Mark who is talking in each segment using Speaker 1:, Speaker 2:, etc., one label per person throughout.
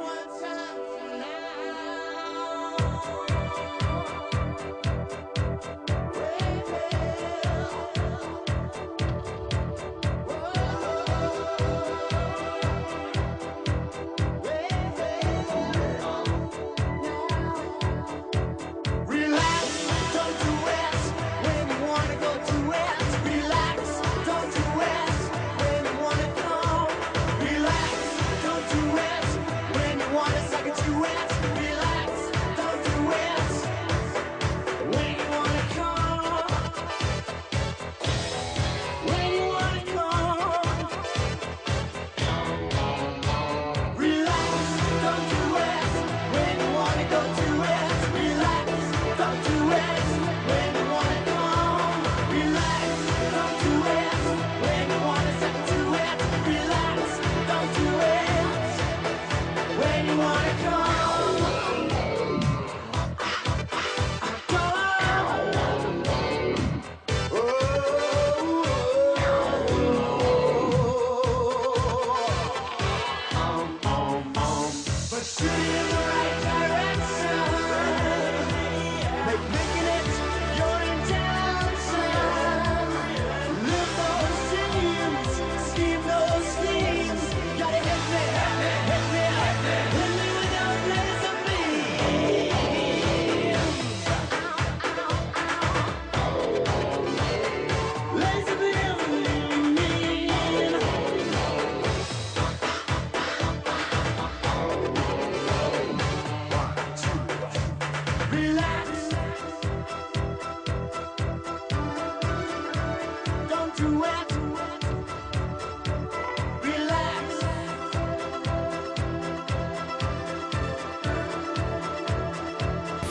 Speaker 1: one. Slim.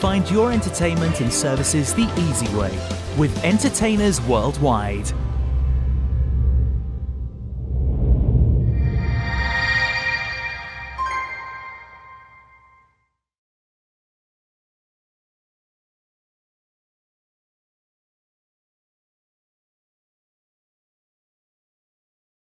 Speaker 2: Find your entertainment and services the easy way with entertainers worldwide.